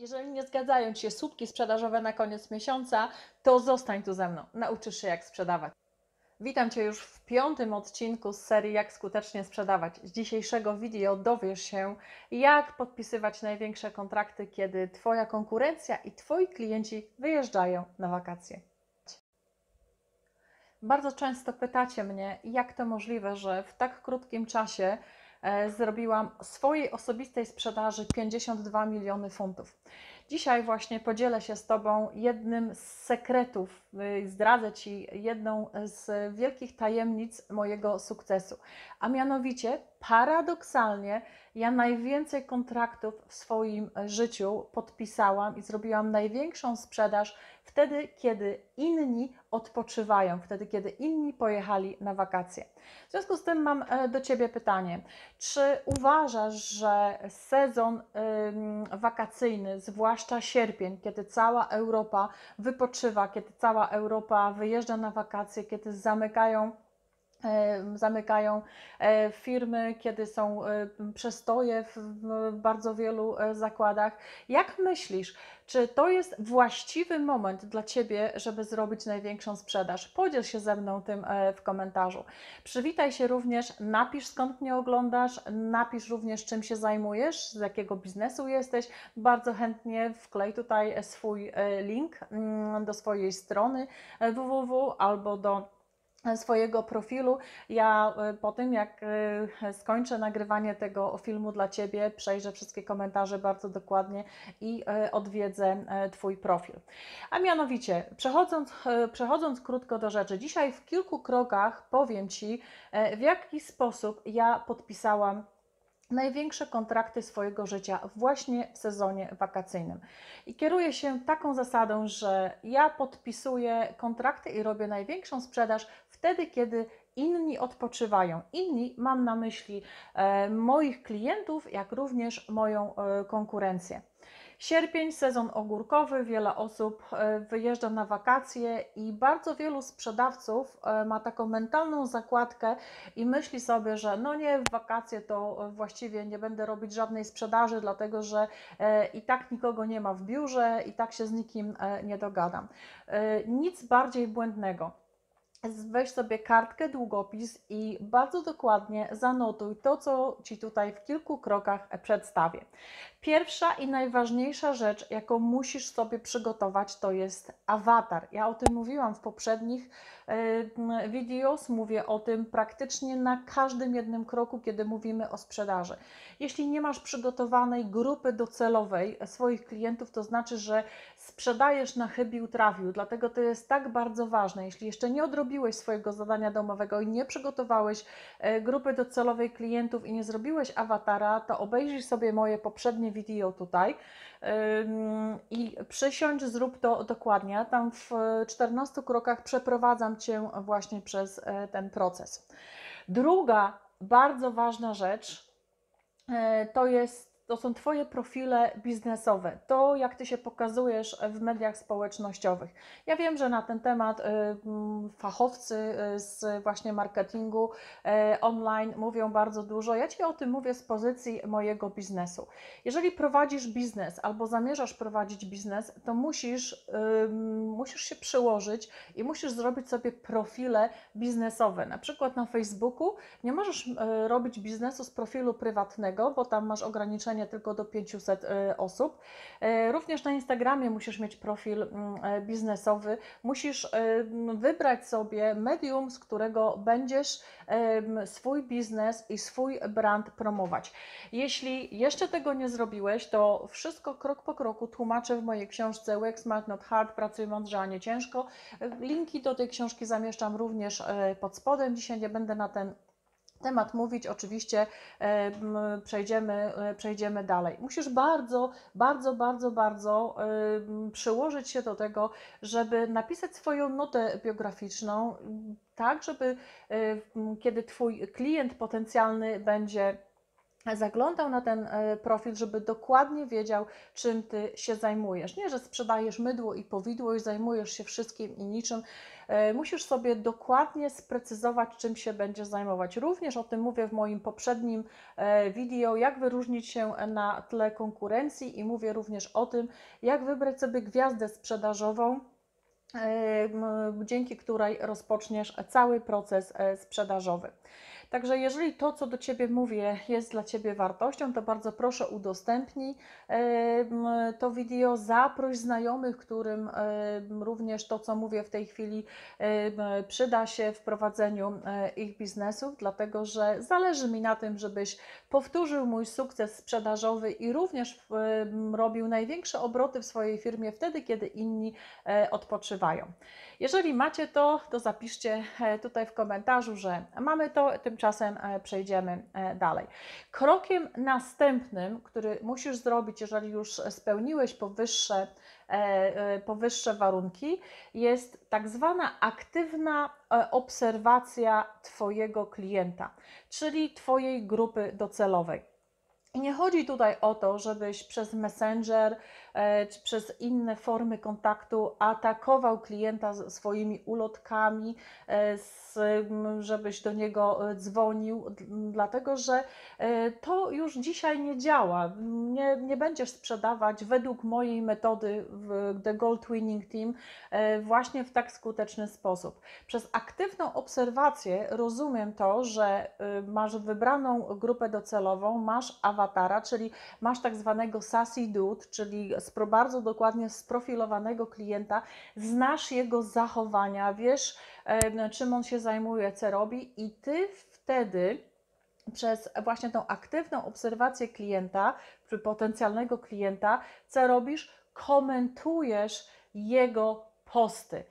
Jeżeli nie zgadzają Ci się słupki sprzedażowe na koniec miesiąca, to zostań tu ze mną. Nauczysz się, jak sprzedawać. Witam Cię już w piątym odcinku z serii Jak skutecznie sprzedawać. Z dzisiejszego wideo dowiesz się, jak podpisywać największe kontrakty, kiedy Twoja konkurencja i Twoi klienci wyjeżdżają na wakacje. Bardzo często pytacie mnie, jak to możliwe, że w tak krótkim czasie zrobiłam swojej osobistej sprzedaży 52 miliony funtów. Dzisiaj właśnie podzielę się z Tobą jednym z sekretów, y, zdradzę Ci jedną z wielkich tajemnic mojego sukcesu. A mianowicie, paradoksalnie, ja najwięcej kontraktów w swoim życiu podpisałam i zrobiłam największą sprzedaż wtedy, kiedy inni odpoczywają, wtedy, kiedy inni pojechali na wakacje. W związku z tym mam e, do Ciebie pytanie: czy uważasz, że sezon wakacyjny, zwłaszcza sierpień, kiedy cała Europa wypoczywa, kiedy cała Europa wyjeżdża na wakacje, kiedy zamykają zamykają e, firmy, kiedy są e, przestoje w bardzo wielu e, zakładach. Jak myślisz, czy to jest właściwy moment dla Ciebie, żeby zrobić największą sprzedaż? Podziel się ze mną tym w komentarzu. Przywitaj się również, napisz skąd mnie oglądasz, napisz również czym się zajmujesz, z jakiego biznesu jesteś. Bardzo chętnie wklej tutaj swój link mm, do swojej strony www albo do swojego profilu. Ja e, po tym, jak e, skończę nagrywanie tego filmu dla Ciebie, przejrzę wszystkie komentarze bardzo dokładnie i e, odwiedzę Twój profil. A mianowicie, przechodząc, przechodząc krótko do rzeczy, dzisiaj w kilku krokach powiem Ci, w jaki sposób ja podpisałam największe kontrakty swojego życia właśnie w sezonie wakacyjnym. I kieruję się taką zasadą, że ja podpisuję kontrakty i robię największą sprzedaż wtedy, kiedy inni odpoczywają. Inni mam na myśli e, moich klientów, jak również moją e, konkurencję. Sierpień, sezon ogórkowy, wiele osób e, wyjeżdża na wakacje i bardzo wielu sprzedawców e, ma taką mentalną zakładkę i myśli sobie, że no nie, w wakacje to właściwie nie będę robić żadnej sprzedaży, dlatego że e, i tak nikogo nie ma w biurze, i tak się z nikim nie dogadam. Nic bardziej błędnego weź sobie kartkę, długopis i bardzo dokładnie zanotuj to, co Ci tutaj w kilku krokach przedstawię. Pierwsza i najważniejsza rzecz, jaką musisz sobie przygotować, to jest awatar. Ja o tym mówiłam w poprzednich e, videos, mówię o tym praktycznie na każdym jednym kroku, kiedy mówimy o sprzedaży. Jeśli nie masz przygotowanej grupy docelowej swoich klientów, to znaczy, że sprzedajesz na chybił trafił, dlatego to jest tak bardzo ważne. Jeśli jeszcze nie odrobiłeś swojego zadania domowego i nie przygotowałeś e, grupy docelowej klientów i nie zrobiłeś awatara, to obejrzyj sobie moje poprzednie wideo tutaj i przysiądź, zrób to dokładnie. Tam w 14 krokach przeprowadzam Cię właśnie przez e, ten proces. Druga bardzo ważna rzecz e, to jest to są Twoje profile biznesowe, to jak Ty się pokazujesz w mediach społecznościowych. Ja wiem, że na ten temat y, mm, fachowcy y, z właśnie marketingu y, online mówią bardzo dużo. Ja Ci o tym mówię z pozycji mojego biznesu. Jeżeli prowadzisz biznes albo zamierzasz prowadzić biznes, to musisz, musisz się przyłożyć i musisz zrobić sobie profile biznesowe. Na przykład na Facebooku nie możesz robić biznesu z profilu prywatnego, bo tam masz ograniczenie tylko do 500 e, osób. E, również na Instagramie musisz mieć profil mm, e, biznesowy. Musisz wybrać sobie medium, z którego będziesz swój biznes i swój brand promować. Jeśli jeszcze tego nie zrobiłeś, to wszystko krok po kroku tłumaczę w mojej książce Work Smart Not Hard, Pracuj mądrze, a nie ciężko. Linki do tej książki zamieszczam również pod spodem. Dzisiaj nie będę na ten temat mówić, oczywiście e, przejdziemy, e, przejdziemy dalej. Musisz bardzo, bardzo, bardzo, bardzo e, przyłożyć się do tego, żeby napisać swoją notę biograficzną, tak, żeby kiedy Twój klient potencjalny będzie zaglądał na ten e, profil, żeby dokładnie wiedział, czym ty się zajmujesz. Nie, że sprzedajesz mydło i powidło i zajmujesz się wszystkim i niczym. E, musisz sobie dokładnie sprecyzować, czym się będziesz zajmować. Również o tym mówię w moim poprzednim e, wideo, jak wyróżnić się na tle konkurencji i mówię również o tym, jak wybrać sobie gwiazdę sprzedażową dzięki której rozpoczniesz cały proces sprzedażowy. Także jeżeli to, co do Ciebie mówię, jest dla Ciebie wartością, to bardzo proszę udostępnij to wideo, zaproś znajomych, którym również to, co mówię w tej chwili, przyda się w prowadzeniu e, ich biznesów, dlatego że zależy mi na tym, żebyś powtórzył mój sukces sprzedażowy i również robił największe obroty w swojej firmie wtedy, kiedy inni e, odpoczywają. Jeżeli macie to, to zapiszcie e, tutaj w komentarzu, że mamy to, tymczasem e, przejdziemy e, dalej. Krokiem następnym, który musisz zrobić, jeżeli już spełniłeś powyższe, powyższe warunki, jest tak zwana aktywna obserwacja Twojego klienta, czyli Twojej grupy docelowej. I nie chodzi tutaj o to, żebyś przez Messenger E, czy przez inne formy kontaktu atakował klienta swoimi ulotkami, e, żebyś do niego e, dzwonił, dlatego że to już dzisiaj nie działa. Nie, nie będziesz sprzedawać według mojej metody w The Gold Winning Team właśnie w tak skuteczny sposób. Przez aktywną obserwację rozumiem to, że masz wybraną grupę docelową, masz awatara, czyli masz tak zwanego sassy dude, czyli bardzo dokładnie sprofilowanego klienta, znasz jego zachowania, wiesz, czym on się zajmuje, co robi, i ty wtedy przez właśnie tą aktywną obserwację klienta, czy potencjalnego klienta, co robisz? Komentujesz jego posty.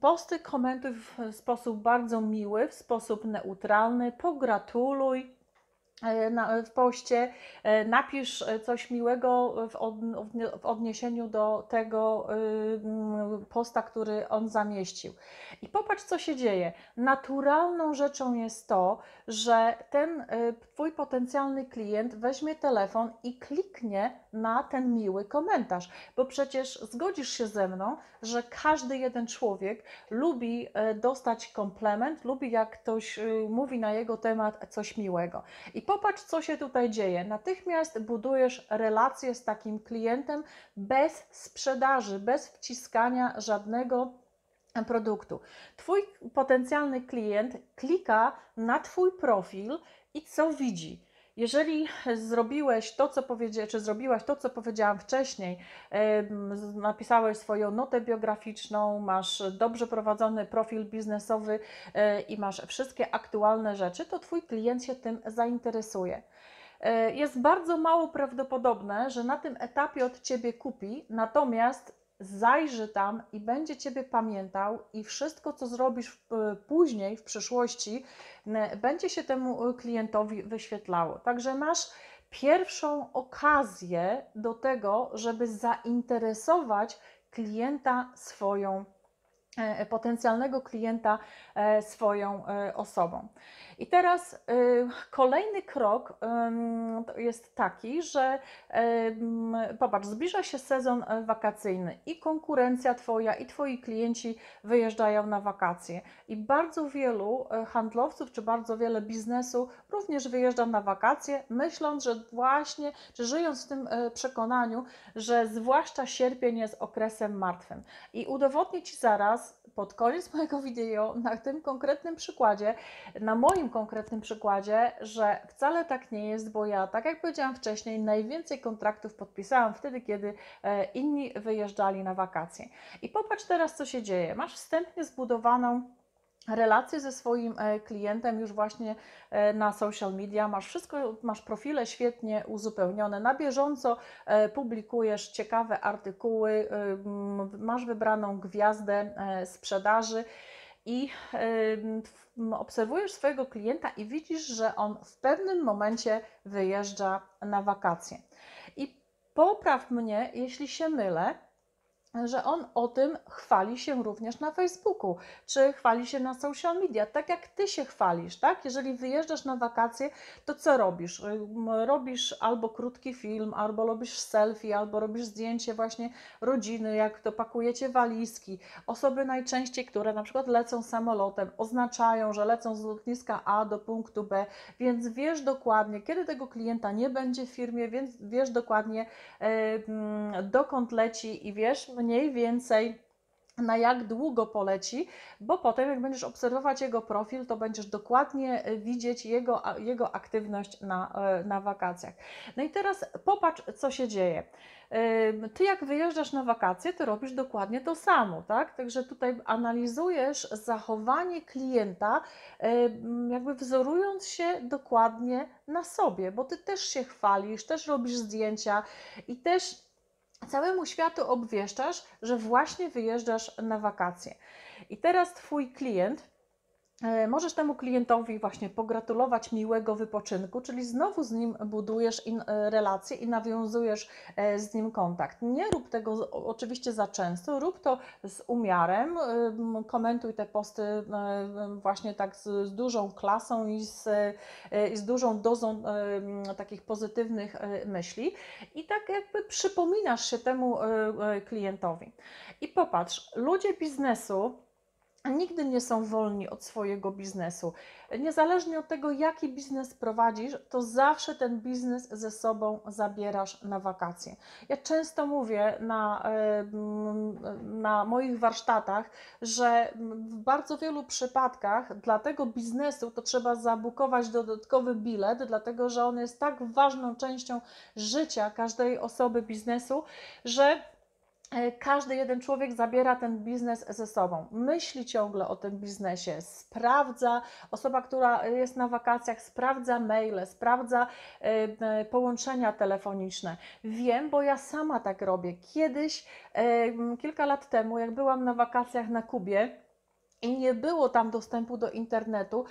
Posty komentuj w sposób bardzo miły, w sposób neutralny, pogratuluj, E, na, w poście, e, napisz e, coś miłego w, od, w odniesieniu do tego posta, który on zamieścił. I popatrz, co się dzieje. Naturalną rzeczą jest to, że ten Twój potencjalny klient weźmie telefon i kliknie na ten miły komentarz, bo przecież zgodzisz się ze mną, że każdy jeden człowiek lubi dostać komplement, lubi jak ktoś mówi na jego temat coś miłego. I popatrz, co się tutaj dzieje. Natychmiast budujesz relację z takim klientem bez sprzedaży, bez wciskania żadnego produktu. Twój potencjalny klient klika na Twój profil i co widzi? Jeżeli zrobiłeś to, co powiedziałeś, czy zrobiłaś to, co powiedziałam wcześniej, napisałeś swoją notę biograficzną, masz dobrze prowadzony profil biznesowy e, i masz wszystkie aktualne rzeczy, to Twój klient się tym zainteresuje. E, jest bardzo mało prawdopodobne, że na tym etapie od Ciebie kupi, natomiast zajrzy tam i będzie Ciebie pamiętał i wszystko, co zrobisz później, w przyszłości, będzie się temu klientowi wyświetlało. Także masz pierwszą okazję do tego, żeby zainteresować klienta swoją E, potencjalnego klienta e, swoją e, osobą. I teraz kolejny krok jest taki, że popatrz, zbliża się sezon wakacyjny i konkurencja Twoja i Twoi klienci wyjeżdżają na wakacje. I bardzo wielu handlowców czy bardzo wiele biznesu również wyjeżdża na wakacje, myśląc, że właśnie, czy żyjąc w tym przekonaniu, że zwłaszcza sierpień jest okresem martwym. I udowodnię Ci zaraz, pod koniec mojego wideo na tym konkretnym przykładzie, na moim konkretnym przykładzie, że wcale tak nie jest, bo ja, tak jak powiedziałam wcześniej, najwięcej kontraktów podpisałam wtedy, kiedy e, inni wyjeżdżali na wakacje. I popatrz teraz, co się dzieje. Masz wstępnie zbudowaną relacje ze swoim e, klientem już właśnie e, na social media, masz wszystko, masz profile świetnie uzupełnione, na bieżąco e, publikujesz ciekawe artykuły, masz wybraną gwiazdę sprzedaży i obserwujesz swojego klienta i widzisz, że on w pewnym momencie wyjeżdża na wakacje. I popraw mnie, jeśli się mylę, że on o tym chwali się również na Facebooku, czy chwali się na social media, tak jak ty się chwalisz, tak? Jeżeli wyjeżdżasz na wakacje, to co robisz? Robisz albo krótki film, albo robisz selfie, albo robisz zdjęcie właśnie rodziny, jak to pakujecie walizki. Osoby najczęściej, które na przykład lecą samolotem, oznaczają, że lecą z lotniska A do punktu B, więc wiesz dokładnie, kiedy tego klienta nie będzie w firmie, więc wiesz dokładnie, e, dokąd leci i wiesz mniej więcej na jak długo poleci, bo potem jak będziesz obserwować jego profil, to będziesz dokładnie e, widzieć jego, jego aktywność na, e, na wakacjach. No i teraz popatrz, co się dzieje. Ty jak wyjeżdżasz na wakacje, to robisz dokładnie to samo, tak? Także tutaj analizujesz zachowanie klienta, jakby wzorując się dokładnie na sobie, bo ty też się chwalisz, też robisz zdjęcia i też całemu światu obwieszczasz, że właśnie wyjeżdżasz na wakacje. I teraz Twój klient, możesz temu klientowi właśnie pogratulować miłego wypoczynku, czyli znowu z nim budujesz e, relacje i nawiązujesz e, z nim kontakt. Nie rób tego oczywiście za często, rób to z umiarem, komentuj te posty e, e, właśnie tak z, z dużą klasą i z, e, i z dużą dozą e, takich pozytywnych e, myśli i tak jakby przypominasz się temu e, e, klientowi. I popatrz, ludzie biznesu nigdy nie są wolni od swojego biznesu. Niezależnie od tego, jaki biznes prowadzisz, to zawsze ten biznes ze sobą zabierasz na wakacje. Ja często mówię na, na moich warsztatach, że w bardzo wielu przypadkach dla tego biznesu to trzeba zabukować dodatkowy bilet, dlatego że on jest tak ważną częścią życia każdej osoby biznesu, że każdy jeden człowiek zabiera ten biznes ze sobą. Myśli ciągle o tym biznesie, sprawdza, osoba, która jest na wakacjach, sprawdza maile, sprawdza e, e, połączenia telefoniczne. Wiem, bo ja sama tak robię. Kiedyś, e, kilka lat temu, jak byłam na wakacjach na Kubie, i nie było tam dostępu do internetu,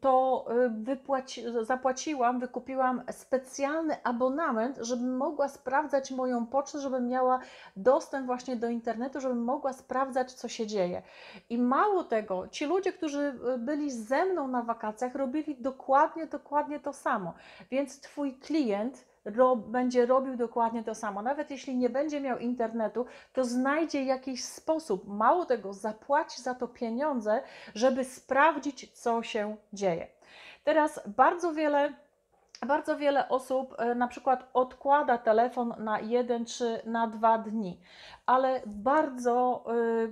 to y, wypłaci, zapłaciłam, wykupiłam specjalny abonament, żebym mogła sprawdzać moją pocztę, żebym miała dostęp właśnie do internetu, żebym mogła sprawdzać, co się dzieje. I mało tego, ci ludzie, którzy y, byli ze mną na wakacjach, robili dokładnie, dokładnie to samo. Więc Twój klient będzie robił dokładnie to samo. Nawet jeśli nie będzie miał internetu, to znajdzie jakiś sposób, mało tego, zapłaci za to pieniądze, żeby sprawdzić, co się dzieje. Teraz bardzo wiele bardzo wiele osób e, na przykład odkłada telefon na jeden czy na dwa dni, ale bardzo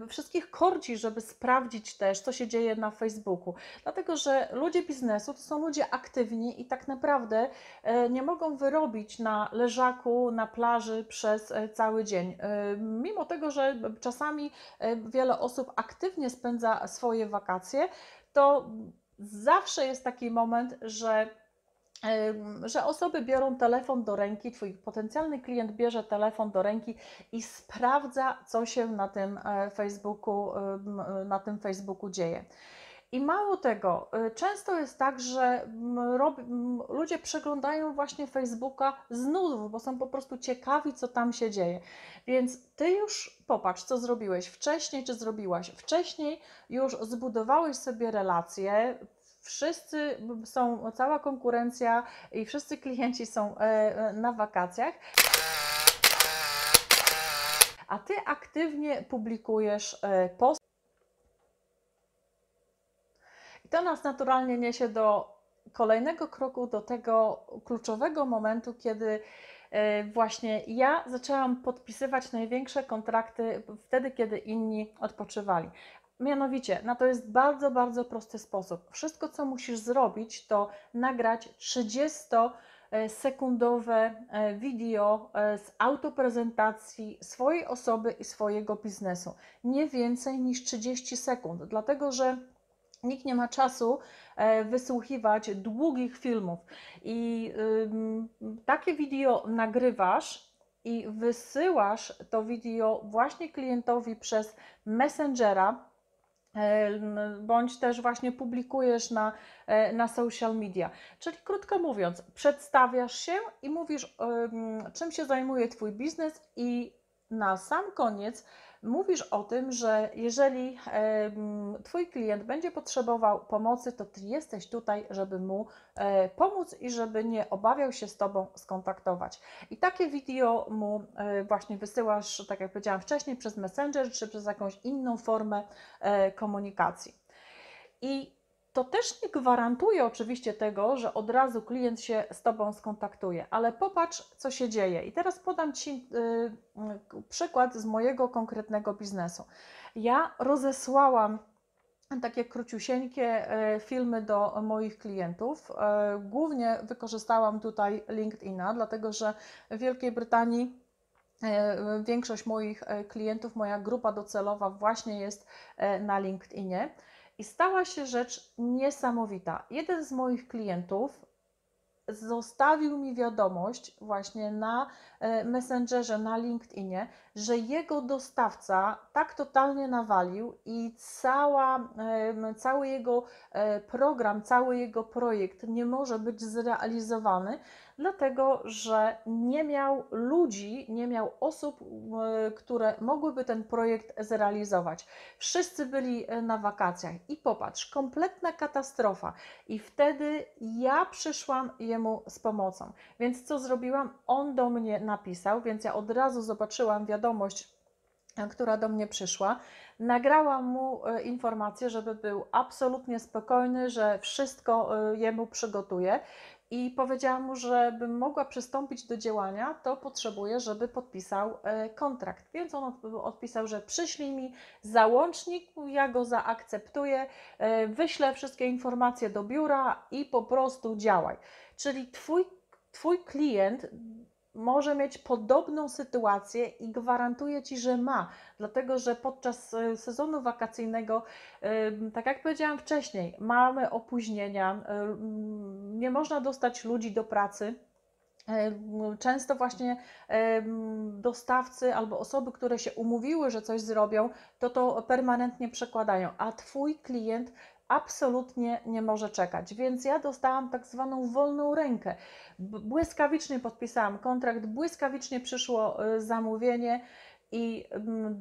y, wszystkich korci, żeby sprawdzić też, co się dzieje na Facebooku. Dlatego, że ludzie biznesu to są ludzie aktywni i tak naprawdę e, nie mogą wyrobić na leżaku, na plaży przez e, cały dzień. E, Mimo tego, że czasami e, wiele osób aktywnie spędza swoje wakacje, to zawsze jest taki moment, że że osoby biorą telefon do ręki, twój potencjalny klient bierze telefon do ręki i sprawdza, co się na tym e, Facebooku, e, na tym Facebooku dzieje. I mało tego, y, często jest tak, że ludzie przeglądają właśnie Facebooka z nudów, bo są po prostu ciekawi, co tam się dzieje. Więc ty już popatrz, co zrobiłeś wcześniej, czy zrobiłaś wcześniej, już zbudowałeś sobie relacje. Wszyscy są, cała konkurencja i wszyscy klienci są e, e, na wakacjach, a ty aktywnie publikujesz e, posty. I to nas naturalnie niesie do kolejnego kroku, do tego kluczowego momentu, kiedy właśnie ja zaczęłam podpisywać największe kontrakty wtedy, kiedy inni odpoczywali. Mianowicie, na to jest bardzo, bardzo prosty sposób. Wszystko, co musisz zrobić, to nagrać 30-sekundowe e, wideo e, z autoprezentacji swojej osoby i swojego biznesu. Nie więcej niż 30 sekund, dlatego że Nikt nie ma czasu e, wysłuchiwać długich filmów. I takie wideo nagrywasz i wysyłasz to wideo właśnie klientowi przez Messengera, bądź też właśnie publikujesz na, e, na social media. Czyli krótko mówiąc, przedstawiasz się i mówisz, ym, czym się zajmuje Twój biznes i na sam koniec mówisz o tym, że jeżeli Twój klient będzie potrzebował pomocy, to Ty jesteś tutaj, żeby mu e, pomóc i żeby nie obawiał się z Tobą skontaktować. I takie wideo mu e, właśnie wysyłasz, tak jak powiedziałam wcześniej, przez Messenger czy przez jakąś inną formę e, komunikacji. I to też nie gwarantuje oczywiście tego, że od razu klient się z Tobą skontaktuje, ale popatrz, co się dzieje. I teraz podam Ci y, przykład z mojego konkretnego biznesu. Ja rozesłałam takie króciusieńkie y, filmy do moich klientów. Y, głównie wykorzystałam tutaj LinkedIna, dlatego że w Wielkiej Brytanii większość moich klientów, moja grupa docelowa właśnie jest na LinkedInie. I stała się rzecz niesamowita. Jeden z moich klientów zostawił mi wiadomość właśnie na e, Messengerze, na LinkedInie, że jego dostawca tak totalnie nawalił i cała, cały jego e, program, cały jego projekt nie może być zrealizowany, dlatego że nie miał ludzi, nie miał osób, e, które mogłyby ten projekt zrealizować. Wszyscy byli e, na wakacjach i popatrz, kompletna katastrofa. I wtedy ja przyszłam jemu z pomocą. Więc co zrobiłam? On do mnie napisał, więc ja od razu zobaczyłam wiadomość, e, która do mnie przyszła. Nagrałam mu informację, żeby był absolutnie spokojny, że wszystko jemu przygotuję i powiedziałam mu, że bym mogła przystąpić do działania, to potrzebuję, żeby podpisał e, kontrakt. Więc on odpisał, że przyślij mi załącznik, ja go zaakceptuję, e, wyślę wszystkie informacje do biura i po prostu działaj. Czyli twój, twój klient może mieć podobną sytuację i gwarantuję Ci, że ma, dlatego że podczas e, sezonu wakacyjnego, tak jak powiedziałam wcześniej, mamy opóźnienia, nie można dostać ludzi do pracy. Często właśnie dostawcy albo osoby, które się umówiły, że coś zrobią, to to permanentnie przekładają, a Twój klient absolutnie nie może czekać. Więc ja dostałam tak zwaną wolną rękę. Błyskawicznie podpisałam kontrakt, błyskawicznie przyszło y, zamówienie i mm,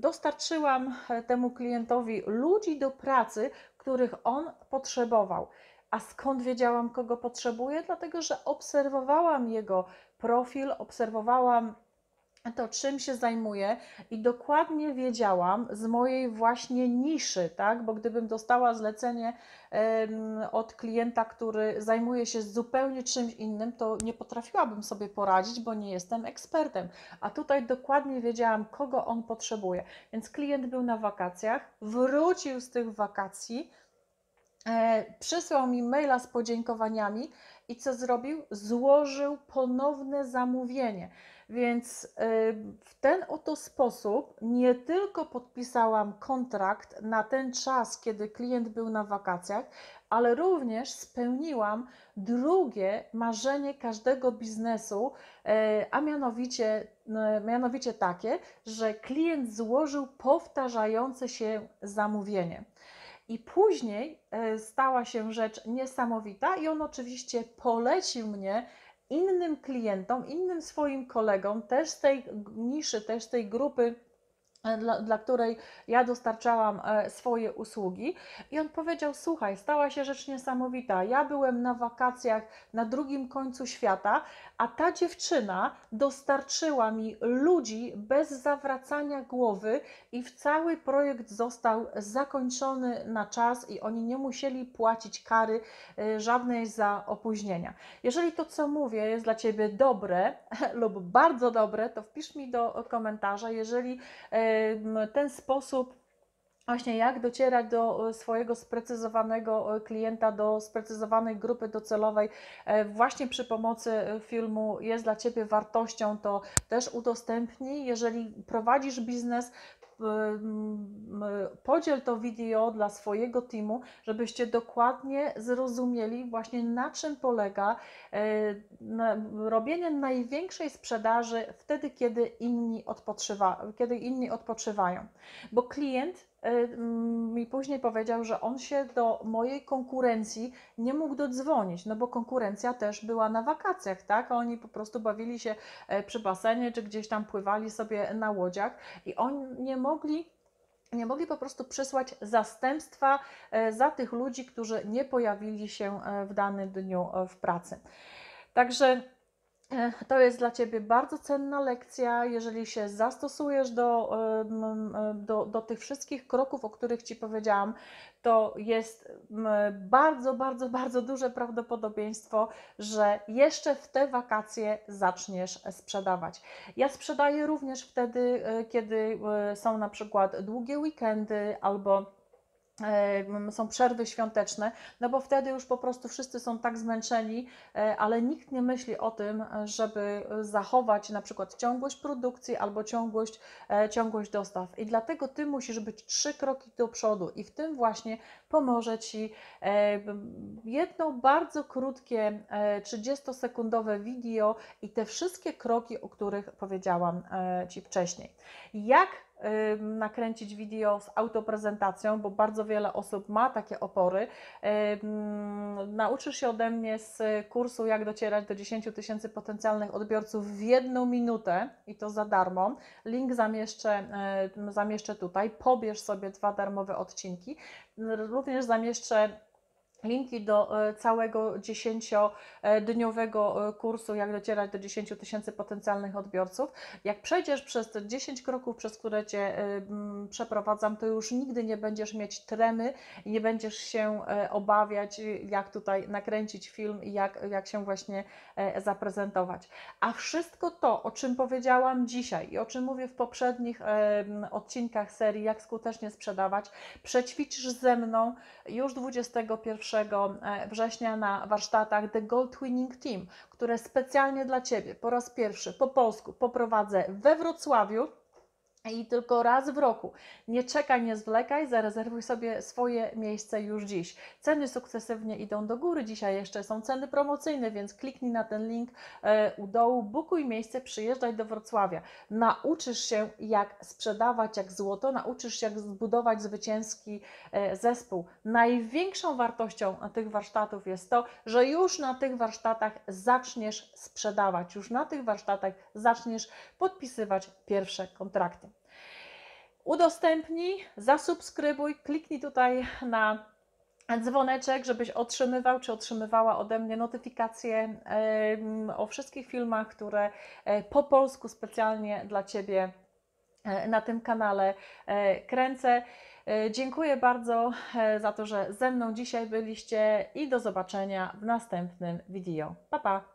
dostarczyłam temu klientowi ludzi do pracy, których on potrzebował. A skąd wiedziałam, kogo potrzebuję? Dlatego, że obserwowałam jego profil, obserwowałam to czym się zajmuję i dokładnie wiedziałam z mojej właśnie niszy, tak? Bo gdybym dostała zlecenie od klienta, który zajmuje się zupełnie czymś innym, to nie potrafiłabym sobie poradzić, bo nie jestem ekspertem. A tutaj dokładnie wiedziałam, kogo on potrzebuje. Więc klient był na wakacjach, wrócił z tych wakacji, e, przysłał mi maila z podziękowaniami i co zrobił? Złożył ponowne zamówienie. Więc y, w ten oto sposób nie tylko podpisałam kontrakt na ten czas, kiedy klient był na wakacjach, ale również spełniłam drugie marzenie każdego biznesu, e, a mianowicie, e, mianowicie takie, że klient złożył powtarzające się zamówienie. I później e, stała się rzecz niesamowita, i on oczywiście polecił mnie innym klientom, innym swoim kolegom, też z tej niszy, też z tej grupy dla, dla której ja dostarczałam e, swoje usługi. I on powiedział: Słuchaj, stała się rzecz niesamowita. Ja byłem na wakacjach na drugim końcu świata, a ta dziewczyna dostarczyła mi ludzi bez zawracania głowy, i w cały projekt został zakończony na czas, i oni nie musieli płacić kary e, żadnej za opóźnienia. Jeżeli to, co mówię, jest dla Ciebie dobre lub bardzo dobre, to wpisz mi do komentarza. Jeżeli ten sposób właśnie jak docierać do e, swojego sprecyzowanego e, klienta, do sprecyzowanej grupy docelowej e, właśnie przy pomocy filmu jest dla Ciebie wartością, to też udostępnij. Jeżeli prowadzisz biznes, podziel to wideo dla swojego teamu, żebyście dokładnie zrozumieli właśnie na czym polega robienie największej sprzedaży wtedy, kiedy inni, odpoczywa, kiedy inni odpoczywają. Bo klient y, mi później powiedział, że on się do mojej konkurencji nie mógł dodzwonić, no bo konkurencja też była na wakacjach, tak? Oni po prostu bawili się e, przy basenie, czy gdzieś tam pływali sobie na łodziach i oni nie mogli nie mogli po prostu przysłać zastępstwa e, za tych ludzi, którzy nie pojawili się e, w danym dniu e, w pracy. Także e, to jest dla Ciebie bardzo cenna lekcja, jeżeli się zastosujesz do, do, do tych wszystkich kroków, o których Ci powiedziałam, to jest bardzo, bardzo, bardzo duże prawdopodobieństwo, że jeszcze w te wakacje zaczniesz sprzedawać. Ja sprzedaję również wtedy, e, kiedy e, są na przykład długie weekendy albo są przerwy świąteczne, no bo wtedy już po prostu wszyscy są tak zmęczeni, e, ale nikt nie myśli o tym, e, żeby zachować na przykład ciągłość produkcji albo ciągłość, e, ciągłość dostaw. I dlatego Ty musisz być trzy kroki do przodu i w tym właśnie pomoże Ci e, jedno bardzo krótkie e, 30-sekundowe wideo i te wszystkie kroki, o których powiedziałam e, Ci wcześniej. Jak nakręcić wideo z autoprezentacją, bo bardzo wiele osób ma takie opory. Nauczysz się ode mnie z kursu Jak docierać do 10 tysięcy potencjalnych odbiorców w jedną minutę i to za darmo. Link zamieszczę, zamieszczę tutaj. Pobierz sobie dwa darmowe odcinki. Również zamieszczę linki do e, całego 10-dniowego e, kursu, jak docierać do 10 tysięcy potencjalnych odbiorców. Jak przejdziesz przez te 10 kroków, przez które Cię e, przeprowadzam, to już nigdy nie będziesz mieć tremy i nie będziesz się obawiać, jak tutaj nakręcić film i jak, jak się właśnie zaprezentować. A wszystko to, o czym powiedziałam dzisiaj i o czym mówię w poprzednich odcinkach serii, jak skutecznie sprzedawać, przećwiczysz ze mną już 21 e, września na warsztatach The Gold Winning Team, które specjalnie dla Ciebie po raz pierwszy po polsku poprowadzę we Wrocławiu. I tylko raz w roku. Nie czekaj, nie zwlekaj, zarezerwuj sobie swoje miejsce już dziś. Ceny sukcesywnie idą do góry. Dzisiaj jeszcze są ceny promocyjne, więc kliknij na ten link e, u dołu, bukuj miejsce, przyjeżdżaj do Wrocławia. Nauczysz się, jak sprzedawać jak złoto, nauczysz się, jak zbudować zwycięski e, zespół. Największą wartością tych warsztatów jest to, że już na tych warsztatach zaczniesz sprzedawać, już na tych warsztatach zaczniesz podpisywać pierwsze kontrakty udostępnij, zasubskrybuj, kliknij tutaj na dzwoneczek, żebyś otrzymywał czy otrzymywała ode mnie notyfikacje o wszystkich filmach, które e, po polsku specjalnie dla Ciebie e, na tym kanale e, kręcę. Dziękuję bardzo za to, że ze mną dzisiaj byliście i do zobaczenia w następnym wideo. Pa pa!